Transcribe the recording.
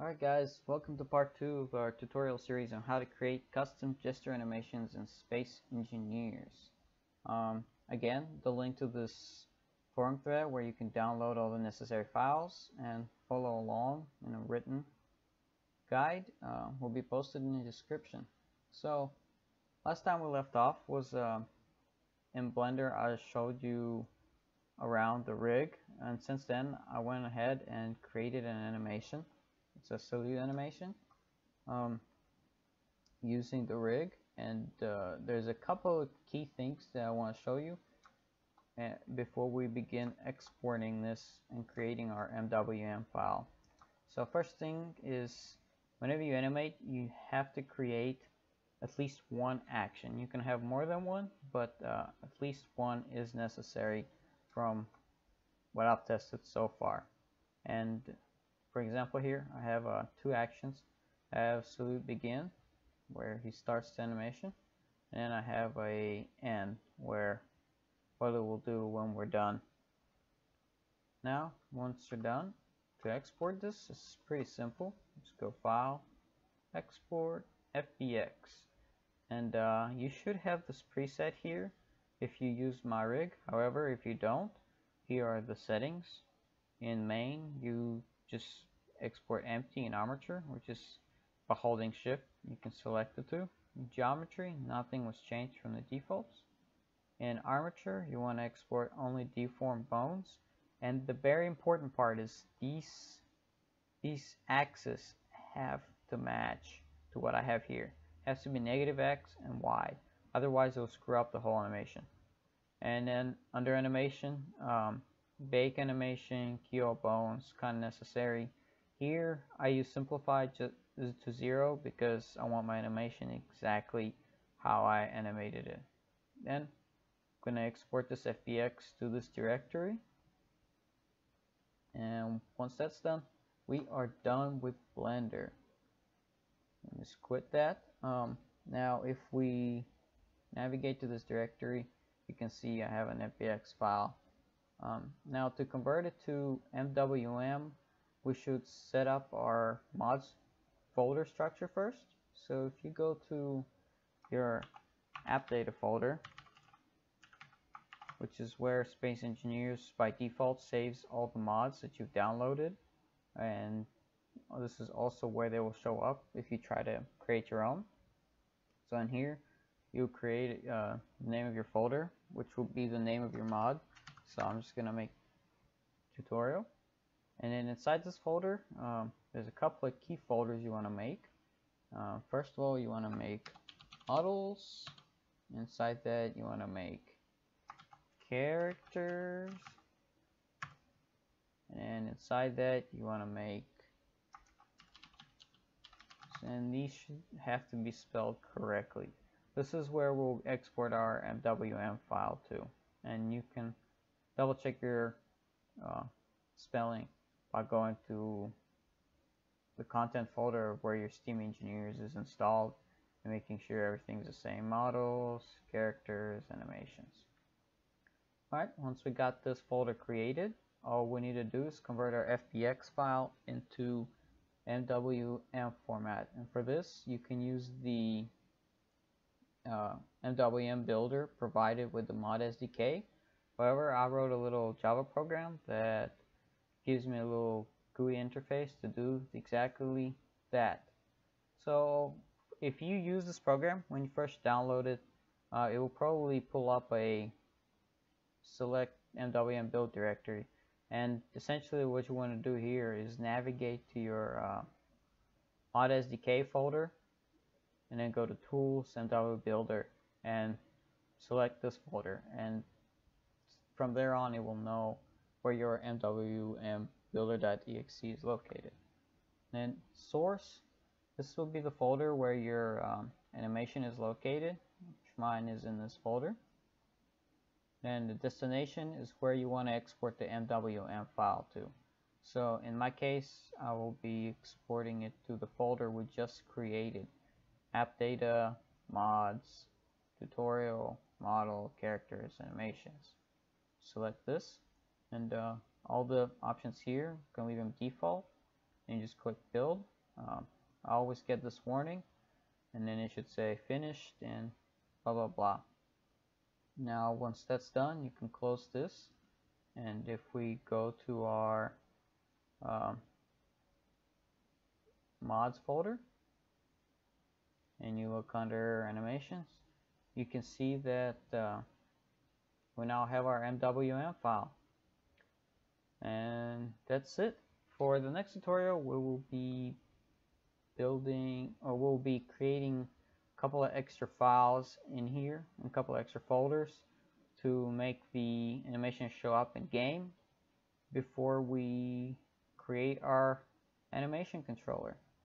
Alright guys, welcome to part 2 of our tutorial series on how to create custom gesture animations in Space Engineers. Um, again, the link to this forum thread where you can download all the necessary files and follow along in a written guide uh, will be posted in the description. So, last time we left off was uh, in Blender I showed you around the rig and since then I went ahead and created an animation it's a salute animation um, using the rig and uh, there's a couple of key things that I want to show you uh, before we begin exporting this and creating our MWM file. So first thing is whenever you animate you have to create at least one action. You can have more than one but uh, at least one is necessary from what I've tested so far and for example here I have uh, two actions. I have salute begin where he starts the animation and I have a end where what it will do when we're done. Now once you're done to export this is pretty simple. Just go file export FBX and uh, you should have this preset here if you use my rig. However if you don't here are the settings. In main you just export empty and armature. Which is by holding shift. You can select the two. Geometry nothing was changed from the defaults. In armature you want to export only deformed bones. And the very important part is these these axes have to match to what I have here. It has to be negative X and Y. Otherwise it will screw up the whole animation. And then under animation um, bake animation key all bones kind of necessary here I use simplified to, to zero because I want my animation exactly how I animated it. Then I'm to export this FBX to this directory. And once that's done, we are done with Blender. Let me just quit that. Um, now if we navigate to this directory, you can see I have an FBX file. Um, now to convert it to MWM, we should set up our mods folder structure first. So if you go to your app data folder, which is where Space Engineers by default saves all the mods that you've downloaded, and this is also where they will show up if you try to create your own. So in here, you create uh, the name of your folder, which will be the name of your mod. So I'm just gonna make tutorial. And then inside this folder, um, there's a couple of key folders you want to make. Uh, first of all, you want to make models. Inside that, you want to make characters. And inside that, you want to make and these should have to be spelled correctly. This is where we'll export our MWM file to. And you can double check your uh, spelling by going to the content folder where your Steam Engineers is installed and making sure everything's the same models, characters, animations. Alright, once we got this folder created, all we need to do is convert our FBX file into MWM format. And for this, you can use the uh, MWM builder provided with the mod SDK. However, I wrote a little Java program that gives me a little GUI interface to do exactly that. So if you use this program when you first download it, uh, it will probably pull up a select MWM build directory and essentially what you want to do here is navigate to your uh, mod SDK folder and then go to tools MW builder and select this folder and from there on it will know where your MWM builder.exe is located. Then source, this will be the folder where your um, animation is located, which mine is in this folder. Then the destination is where you want to export the MWM file to. So in my case, I will be exporting it to the folder we just created. App data, mods, tutorial, model, characters, animations. Select this and uh, all the options here, you can leave them default. and you just click build. Um, I always get this warning and then it should say finished and blah blah blah. Now once that's done you can close this and if we go to our um, mods folder and you look under animations you can see that uh, we now have our MWM file. And that's it for the next tutorial. We will be building or we'll be creating a couple of extra files in here a couple of extra folders to make the animation show up in game before we create our animation controller